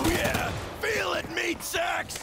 Oh, yeah! Feel it, meat sacks!